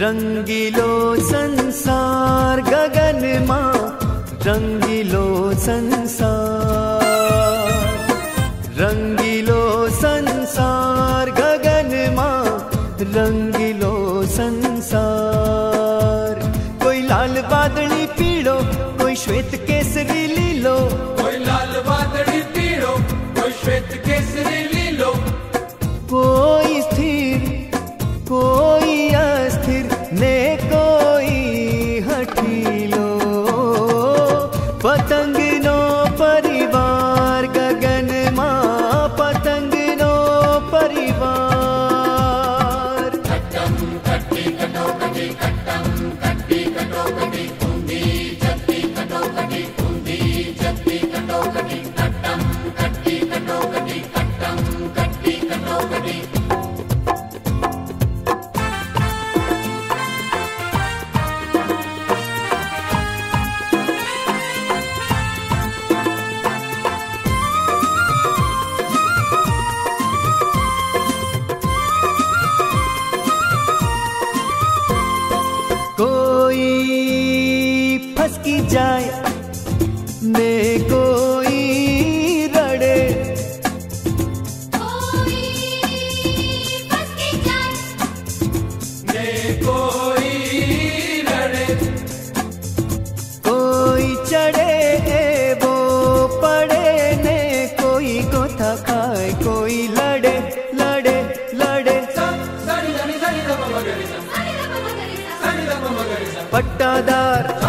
रंगीलो संसार, गगन माँ रंगीलो संसार। रंगीलो संसार, गगन माँ रंगीलो संसार। कोई लाल बादली पीड़ो, कोई श्वेत केसरी लीलो। कोई लाल बादली पीड़ो, कोई श्वेत के पतंग नो परिवार गगन माँ पतंगनो परिवार। फसकी जाए मेरे कोई பட்டாதார்.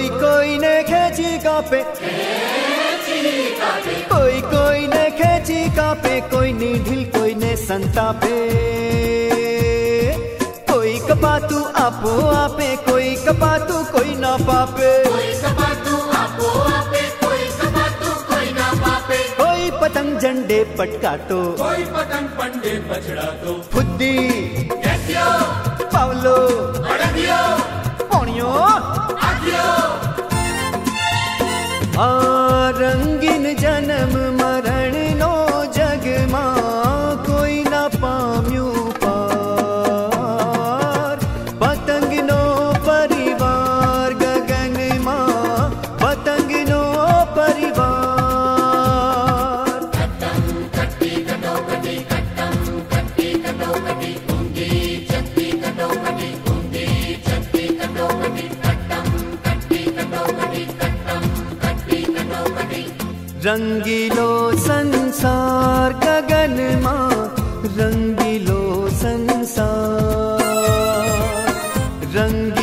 कोई कोई ने खेची कापे। कोई कोई ने खेची कापे कोई नी ढिल कोई ने संतापे। कोई कपातू आपो आपे कोई कपातू कोई ना पापे। पतंग झंडे पटका तो कोई पतंग पंडे पछड़ा तो फुद्दी रंगीलो संसार गगन मा रंगीलो संसार। रंगी